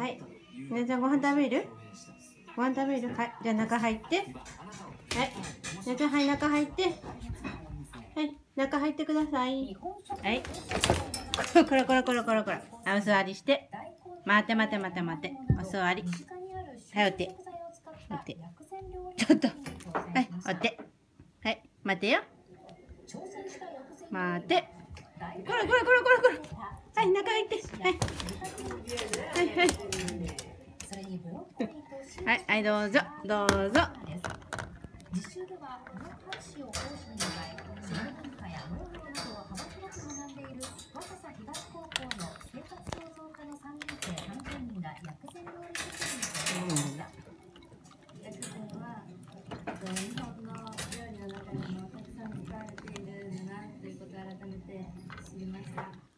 はい。皆さんご飯食べる？ご飯食べる？はい。じゃあ中入って。はい。皆さんはい、中入って。はい。中入ってください。はい。こらこらこらこらこら。あ、お座りして。待て待て待て待て。お座り。はい、お手。お手。ちょっと。はい、お手。はい、待てよ。待て。こらこらこらこらこら。はい、中入って。はい。はい、はい、どうぞ、どうぞ。実習では、この端子を講師に迎え、社会文化や農業などを幅広く学んでいる、若狭東高校の生活創造科の3年生30人が薬膳料理実習に参加しました。薬膳は、日本の料理の中でもたくさん使われているんだなということを改めて知りました。